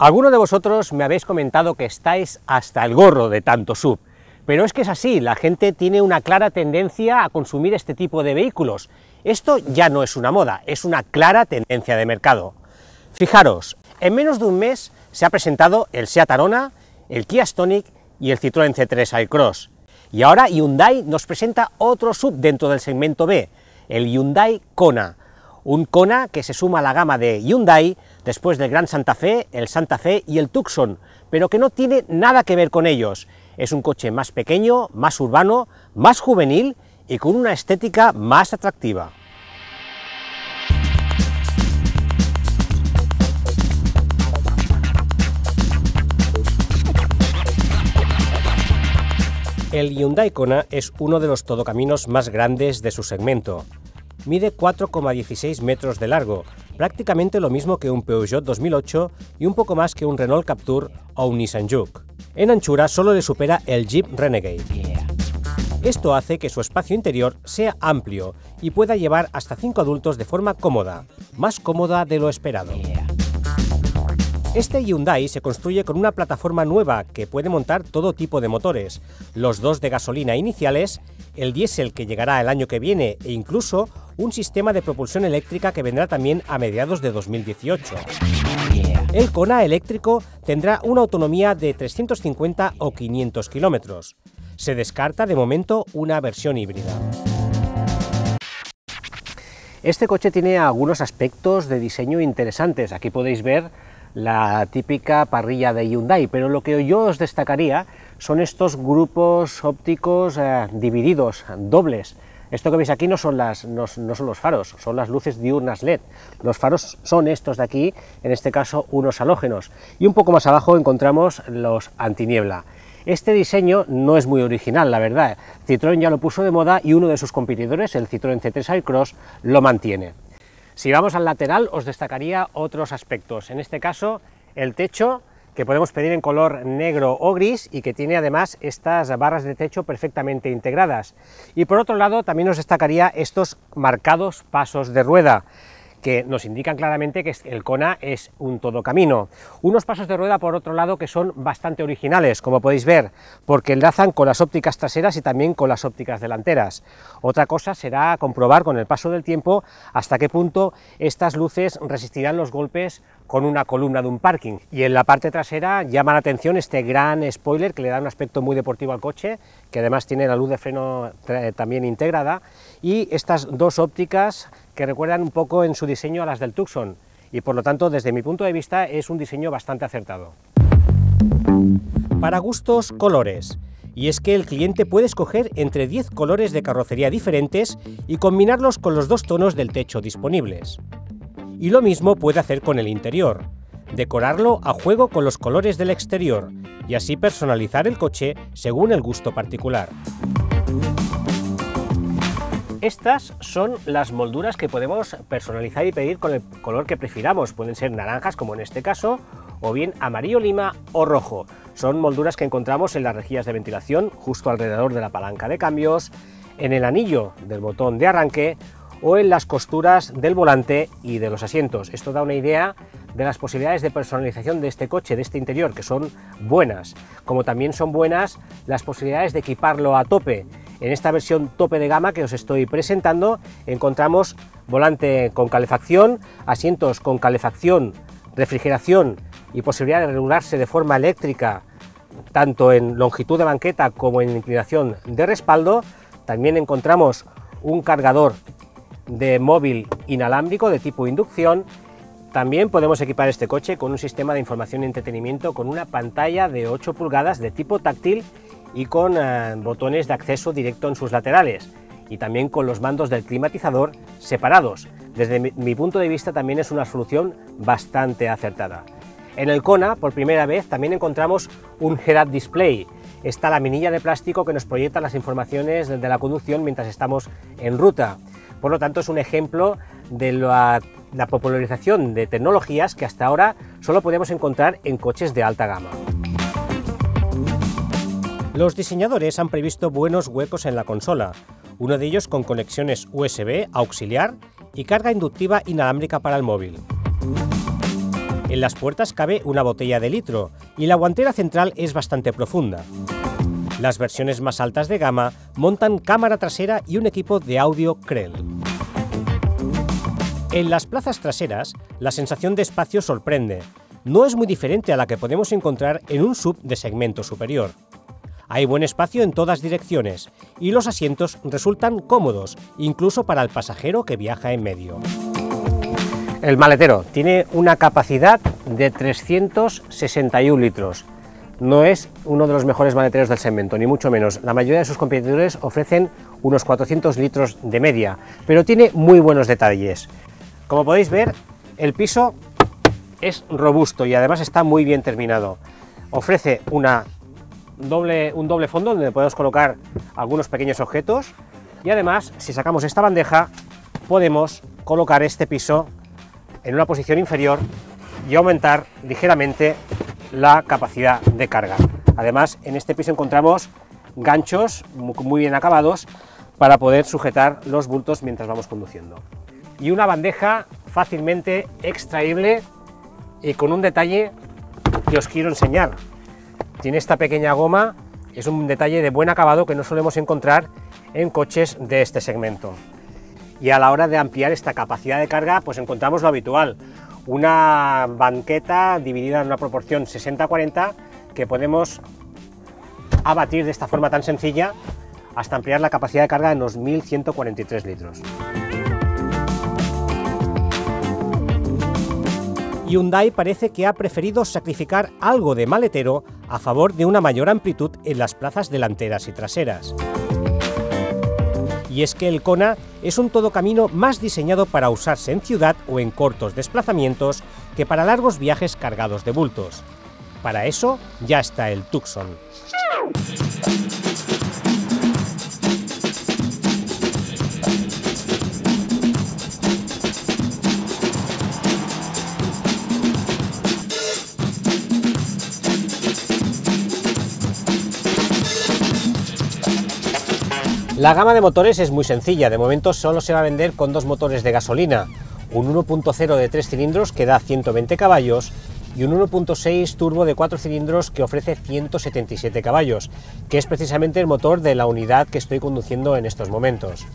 Algunos de vosotros me habéis comentado que estáis hasta el gorro de tanto sub, pero es que es así, la gente tiene una clara tendencia a consumir este tipo de vehículos. Esto ya no es una moda, es una clara tendencia de mercado. Fijaros, en menos de un mes se ha presentado el Seat Arona, el Kia Stonic y el Citroën C3 Aircross. Y ahora Hyundai nos presenta otro sub dentro del segmento B, el Hyundai Kona, un Kona que se suma a la gama de Hyundai después del Gran Santa Fe, el Santa Fe y el Tucson, pero que no tiene nada que ver con ellos. Es un coche más pequeño, más urbano, más juvenil y con una estética más atractiva. El Hyundai Kona es uno de los todocaminos más grandes de su segmento. Mide 4,16 metros de largo, prácticamente lo mismo que un Peugeot 2008 y un poco más que un Renault Captur o un Nissan Juke. En anchura solo le supera el Jeep Renegade. Esto hace que su espacio interior sea amplio y pueda llevar hasta 5 adultos de forma cómoda, más cómoda de lo esperado. Este Hyundai se construye con una plataforma nueva que puede montar todo tipo de motores, los dos de gasolina iniciales, el diésel que llegará el año que viene e incluso un sistema de propulsión eléctrica que vendrá también a mediados de 2018. El Kona eléctrico tendrá una autonomía de 350 o 500 kilómetros. Se descarta de momento una versión híbrida. Este coche tiene algunos aspectos de diseño interesantes. Aquí podéis ver la típica parrilla de Hyundai, pero lo que yo os destacaría son estos grupos ópticos eh, divididos, dobles, esto que veis aquí no son, los faros, son las luces diurnas LED. Los faros son estos de aquí, en este caso unos halógenos. Y un poco más abajo encontramos los antiniebla. Este diseño no es muy original, la verdad. Citroën ya lo puso de moda y uno de sus competidores, el Citroën C3 Aircross, lo mantiene. Si vamos al lateral, os destacaría otros aspectos. En este caso, el techo que podemos pedir en color negro o gris y que tiene además estas barras de techo perfectamente integradas. Y por otro lado también nos destacaría estos marcados pasos de rueda que nos indican claramente que el Kona es un todo camino. Unos pasos de rueda, por otro lado, que son bastante originales, como podéis ver, porque enlazan con las ópticas traseras y también con las ópticas delanteras. Otra cosa será comprobar con el paso del tiempo hasta qué punto estas luces resistirán los golpes con una columna de un parking. Y en la parte trasera llama la atención este gran spoiler que le da un aspecto muy deportivo al coche, que además tiene la luz de freno también integrada, y estas dos ópticas que recuerdan un poco en su diseño a las del Tucson, y por lo tanto desde mi punto de vista es un diseño bastante acertado. Para gustos, colores. Y es que el cliente puede escoger entre 10 colores de carrocería diferentes y combinarlos con los dos tonos del techo disponibles y lo mismo puede hacer con el interior, decorarlo a juego con los colores del exterior y así personalizar el coche según el gusto particular. Estas son las molduras que podemos personalizar y pedir con el color que prefiramos. Pueden ser naranjas, como en este caso, o bien amarillo lima o rojo. Son molduras que encontramos en las rejillas de ventilación, justo alrededor de la palanca de cambios, en el anillo del botón de arranque o en las costuras del volante y de los asientos. Esto da una idea de las posibilidades de personalización de este coche, de este interior, que son buenas, como también son buenas las posibilidades de equiparlo a tope. En esta versión tope de gama que os estoy presentando encontramos volante con calefacción, asientos con calefacción, refrigeración y posibilidad de regularse de forma eléctrica tanto en longitud de banqueta como en inclinación de respaldo. También encontramos un cargador de móvil inalámbrico de tipo inducción. También podemos equipar este coche con un sistema de información y entretenimiento con una pantalla de 8 pulgadas de tipo táctil y con eh, botones de acceso directo en sus laterales y también con los mandos del climatizador separados. Desde mi, mi punto de vista también es una solución bastante acertada. En el Kona, por primera vez, también encontramos un head-up display. Está la minilla de plástico que nos proyecta las informaciones de la conducción mientras estamos en ruta. Por lo tanto, es un ejemplo de la, popularización de tecnologías que hasta ahora solo podemos encontrar en coches de alta gama. Los diseñadores han previsto buenos huecos en la consola, uno de ellos con conexiones USB auxiliar y carga inductiva inalámbrica para el móvil. En las puertas cabe una botella de litro y la guantera central es bastante profunda. Las versiones más altas de gama montan cámara trasera y un equipo de audio Krell. En las plazas traseras, la sensación de espacio sorprende. No es muy diferente a la que podemos encontrar en un sub de segmento superior. Hay buen espacio en todas direcciones y los asientos resultan cómodos, incluso para el pasajero que viaja en medio. El maletero tiene una capacidad de 361 litros. No es uno de los mejores maleteros del segmento, ni mucho menos. La mayoría de sus competidores ofrecen unos 400 litros de media, pero tiene muy buenos detalles. Como podéis ver, el piso es robusto y además está muy bien terminado. Ofrece doble, un doble fondo donde podemos colocar algunos pequeños objetos y además si sacamos esta bandeja podemos colocar este piso en una posición inferior y aumentar ligeramente la capacidad de carga. Además en este piso encontramos ganchos muy bien acabados para poder sujetar los bultos mientras vamos conduciendo. Y una bandeja fácilmente extraíble y con un detalle que os quiero enseñar. Tiene esta pequeña goma, es un detalle de buen acabado que no solemos encontrar en coches de este segmento. Y a la hora de ampliar esta capacidad de carga, pues encontramos lo habitual, una banqueta dividida en una proporción 60-40 que podemos abatir de esta forma tan sencilla hasta ampliar la capacidad de carga en los 1143 litros. Hyundai parece que ha preferido sacrificar algo de maletero a favor de una mayor amplitud en las plazas delanteras y traseras. Y es que el Kona es un todocamino más diseñado para usarse en ciudad o en cortos desplazamientos que para largos viajes cargados de bultos. Para eso ya está el Tucson. La gama de motores es muy sencilla, de momento solo se va a vender con dos motores de gasolina, un 1.0 de 3 cilindros que da 120 caballos y un 1.6 turbo de 4 cilindros que ofrece 177 caballos, que es precisamente el motor de la unidad que estoy conduciendo en estos momentos.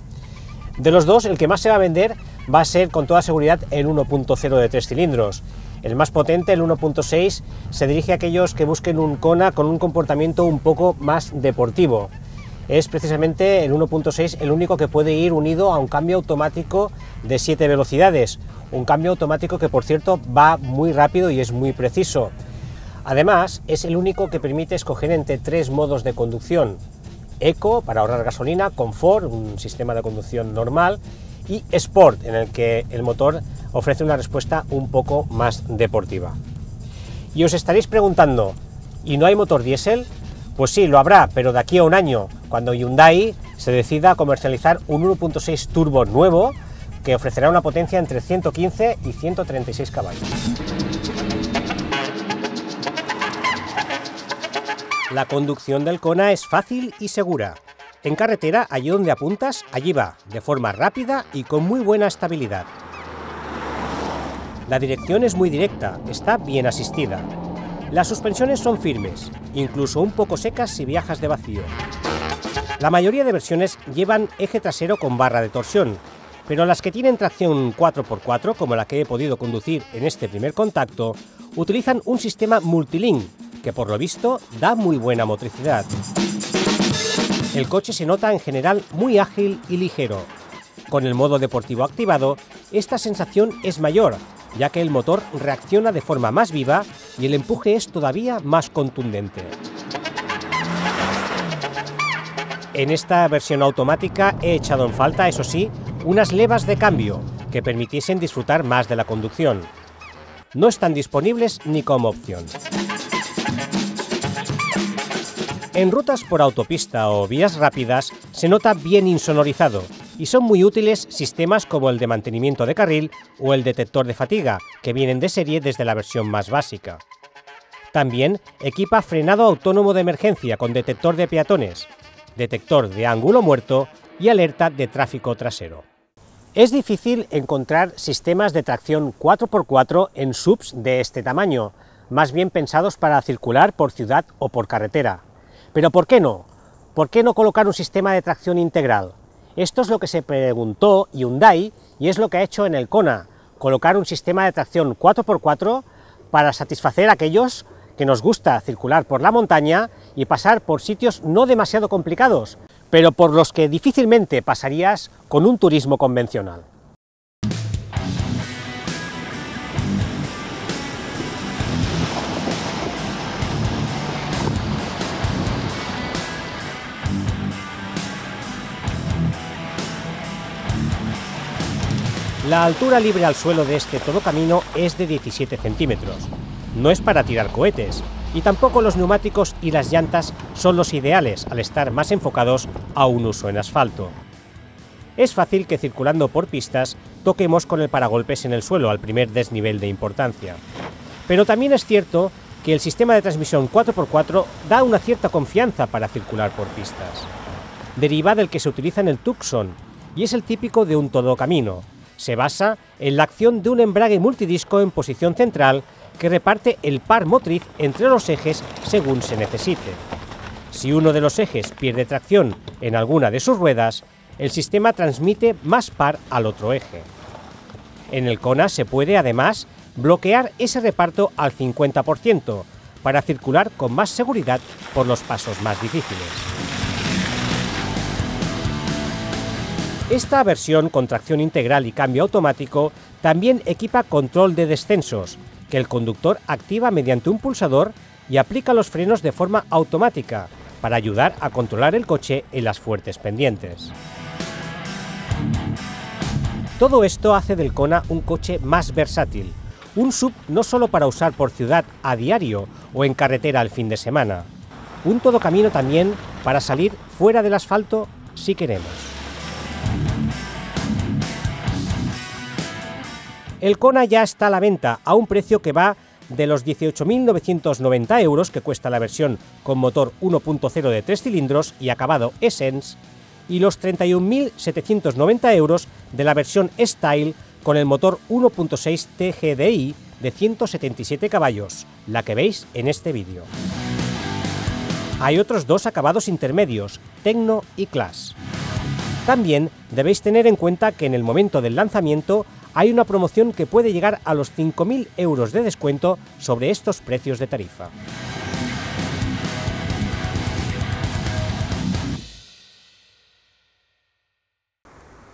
De los dos, el que más se va a vender va a ser con toda seguridad el 1.0 de 3 cilindros. El más potente, el 1.6, se dirige a aquellos que busquen un Kona con un comportamiento un poco más deportivo es precisamente el 1.6 el único que puede ir unido a un cambio automático de 7 velocidades, un cambio automático que por cierto va muy rápido y es muy preciso. Además, es el único que permite escoger entre tres modos de conducción. Eco, para ahorrar gasolina, Confort, un sistema de conducción normal, y Sport, en el que el motor ofrece una respuesta un poco más deportiva. Y os estaréis preguntando, ¿y no hay motor diésel? Pues sí, lo habrá, pero de aquí a un año, cuando Hyundai se decida a comercializar un 1.6 turbo nuevo que ofrecerá una potencia entre 115 y 136 caballos. La conducción del Kona es fácil y segura. En carretera, allí donde apuntas, allí va, de forma rápida y con muy buena estabilidad. La dirección es muy directa, está bien asistida. Las suspensiones son firmes, incluso un poco secas si viajas de vacío. La mayoría de versiones llevan eje trasero con barra de torsión, pero las que tienen tracción 4x4, como la que he podido conducir en este primer contacto, utilizan un sistema multilink, que por lo visto da muy buena motricidad. El coche se nota en general muy ágil y ligero. Con el modo deportivo activado, esta sensación es mayor, ya que el motor reacciona de forma más viva y el empuje es todavía más contundente. En esta versión automática he echado en falta, eso sí, unas levas de cambio que permitiesen disfrutar más de la conducción. No están disponibles ni como opción. En rutas por autopista o vías rápidas se nota bien insonorizado y son muy útiles sistemas como el de mantenimiento de carril o el detector de fatiga, que vienen de serie desde la versión más básica. También equipa frenado autónomo de emergencia con detector de peatones, detector de ángulo muerto y alerta de tráfico trasero. Es difícil encontrar sistemas de tracción 4x4 en subs de este tamaño, más bien pensados para circular por ciudad o por carretera. Pero ¿por qué no? ¿Por qué no colocar un sistema de tracción integral? Esto es lo que se preguntó Hyundai y es lo que ha hecho en el Kona, colocar un sistema de tracción 4x4 para satisfacer a aquellos que nos gusta circular por la montaña y pasar por sitios no demasiado complicados, pero por los que difícilmente pasarías con un turismo convencional. La altura libre al suelo de este todo camino es de 17 centímetros. No es para tirar cohetes, y tampoco los neumáticos y las llantas son los ideales al estar más enfocados a un uso en asfalto. Es fácil que circulando por pistas toquemos con el paragolpes en el suelo al primer desnivel de importancia. Pero también es cierto que el sistema de transmisión 4x4 da una cierta confianza para circular por pistas. Deriva del que se utiliza en el Tucson y es el típico de un todo camino. Se basa en la acción de un embrague multidisco en posición central que reparte el par motriz entre los ejes según se necesite. Si uno de los ejes pierde tracción en alguna de sus ruedas, el sistema transmite más par al otro eje. En el Kona se puede además bloquear ese reparto al 50% para circular con más seguridad por los pasos más difíciles. Esta versión con tracción integral y cambio automático también equipa control de descensos, que el conductor activa mediante un pulsador y aplica los frenos de forma automática para ayudar a controlar el coche en las fuertes pendientes. Todo esto hace del Kona un coche más versátil, un sub no solo para usar por ciudad a diario o en carretera al fin de semana, un todo camino también para salir fuera del asfalto si queremos. El Kona ya está a la venta a un precio que va de los 18.990 euros que cuesta la versión con motor 1.0 de 3 cilindros y acabado Essence, y los 31.790 euros de la versión Style con el motor 1.6 TGDI de 177 caballos, la que veis en este vídeo. Hay otros dos acabados intermedios, Tecno y Class. También debéis tener en cuenta que en el momento del lanzamiento hay una promoción que puede llegar a los 5.000 euros de descuento sobre estos precios de tarifa.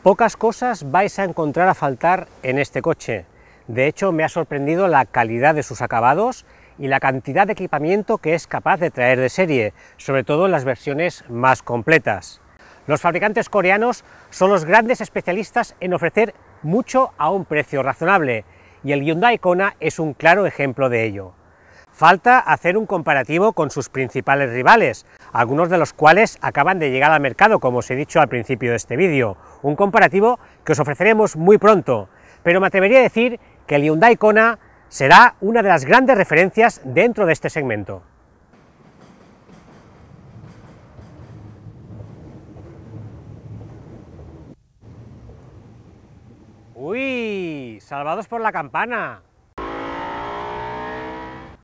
Pocas cosas vais a encontrar a faltar en este coche. De hecho, me ha sorprendido la calidad de sus acabados y la cantidad de equipamiento que es capaz de traer de serie, sobre todo en las versiones más completas. Los fabricantes coreanos son los grandes especialistas en ofrecer mucho a un precio razonable, y el Hyundai Kona es un claro ejemplo de ello. Falta hacer un comparativo con sus principales rivales, algunos de los cuales acaban de llegar al mercado, como os he dicho al principio de este vídeo, un comparativo que os ofreceremos muy pronto, pero me atrevería a decir que el Hyundai Kona será una de las grandes referencias dentro de este segmento. ¡Uy! ¡Salvados por la campana!